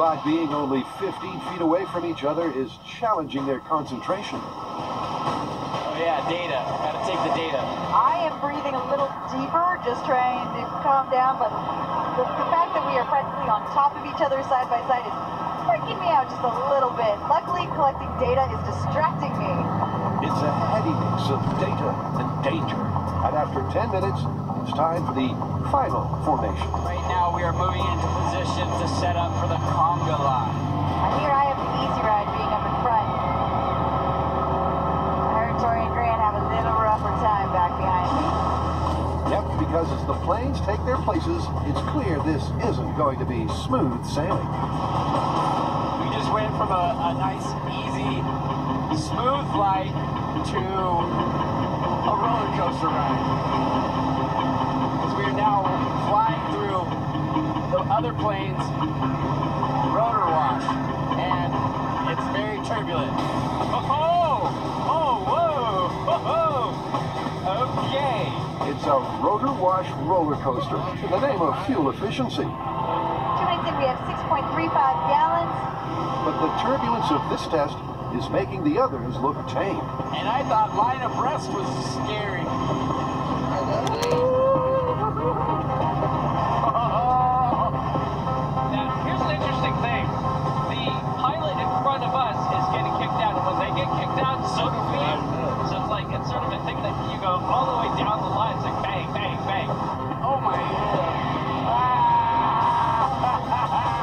but being only 15 feet away from each other is challenging their concentration. Oh yeah, data. Gotta take the data. I am breathing a little deeper, just trying to calm down, but the, the fact that we are practically on top of each other side by side is freaking me out just a little bit. Luckily, collecting data is distracting me. It's a heady mix of data and danger. And after 10 minutes, it's time for the final formation. Right now we are moving into position to set up for the conga line. I hear I have the easy ride being up in front. I heard Tory and Grant have a little rougher time back behind me. Yep, because as the planes take their places, it's clear this isn't going to be smooth sailing. We just went from a, a nice, easy, smooth flight to a roller coaster ride. Because we are now flying through the other planes' rotor wash, and it's very turbulent. It's a rotor wash roller coaster in the name of fuel efficiency. Two minutes in, we have 6.35 gallons. But the turbulence of this test is making the others look tame. And I thought line abreast was scary.